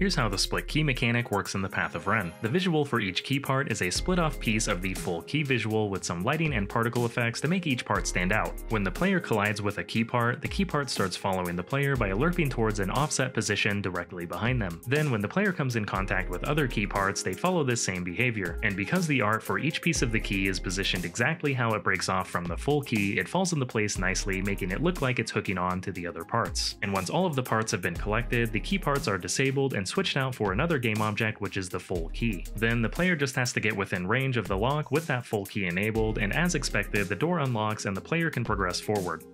Here's how the split key mechanic works in the Path of Ren. The visual for each key part is a split off piece of the full key visual with some lighting and particle effects to make each part stand out. When the player collides with a key part, the key part starts following the player by lerping towards an offset position directly behind them. Then when the player comes in contact with other key parts, they follow this same behavior, and because the art for each piece of the key is positioned exactly how it breaks off from the full key, it falls into place nicely, making it look like it's hooking on to the other parts. And once all of the parts have been collected, the key parts are disabled and switched out for another game object which is the full key. Then the player just has to get within range of the lock with that full key enabled, and as expected, the door unlocks and the player can progress forward.